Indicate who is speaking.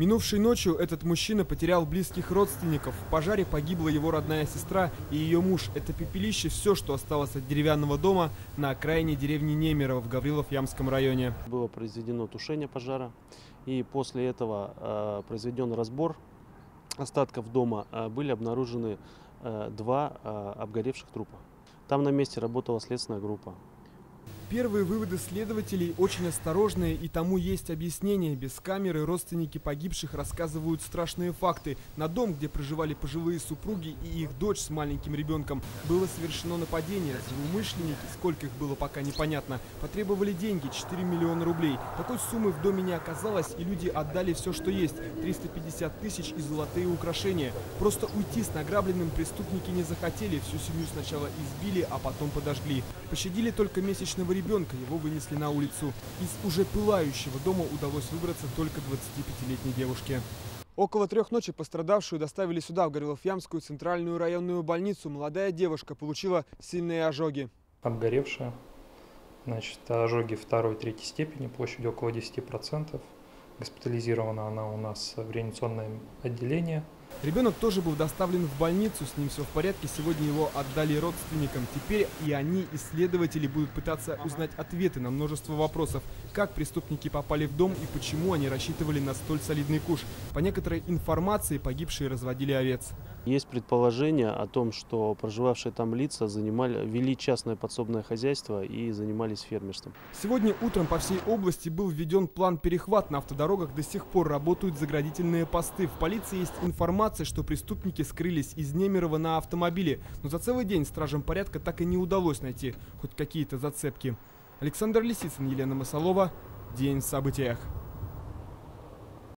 Speaker 1: Минувшей ночью этот мужчина потерял близких родственников. В пожаре погибла его родная сестра и ее муж. Это пепелище все, что осталось от деревянного дома на окраине деревни Немерово в Гаврилов-Ямском районе.
Speaker 2: Было произведено тушение пожара, и после этого э, произведен разбор остатков дома. Э, были обнаружены э, два э, обгоревших трупа. Там на месте работала следственная группа.
Speaker 1: Первые выводы следователей очень осторожные, и тому есть объяснение. Без камеры родственники погибших рассказывают страшные факты. На дом, где проживали пожилые супруги и их дочь с маленьким ребенком, было совершено нападение. Злоумышленники, сколько их было пока непонятно, потребовали деньги, 4 миллиона рублей. Такой суммы в доме не оказалось, и люди отдали все, что есть. 350 тысяч и золотые украшения. Просто уйти с награбленным преступники не захотели. Всю семью сначала избили, а потом подожгли. Пощадили только месячного ребенка ребенка его вынесли на улицу. Из уже пылающего дома удалось выбраться только 25-летней девушке. Около трех ночи пострадавшую доставили сюда, в Горелов-Ямскую центральную районную больницу. Молодая девушка получила сильные ожоги.
Speaker 3: Обгоревшая. Значит, ожоги второй-третьей степени, площадью около 10%. Госпитализирована она у нас в реанимационное отделение.
Speaker 1: Ребенок тоже был доставлен в больницу, с ним все в порядке, сегодня его отдали родственникам. Теперь и они, исследователи, будут пытаться узнать ответы на множество вопросов. Как преступники попали в дом и почему они рассчитывали на столь солидный куш. По некоторой информации погибшие разводили овец.
Speaker 2: Есть предположение о том, что проживавшие там лица занимали, вели частное подсобное хозяйство и занимались фермерством.
Speaker 1: Сегодня утром по всей области был введен план перехват. На автодорогах до сих пор работают заградительные посты. В полиции есть информация, что преступники скрылись из Немерова на автомобиле. Но за целый день стражам порядка так и не удалось найти хоть какие-то зацепки. Александр Лисицын, Елена Масалова. День в событиях.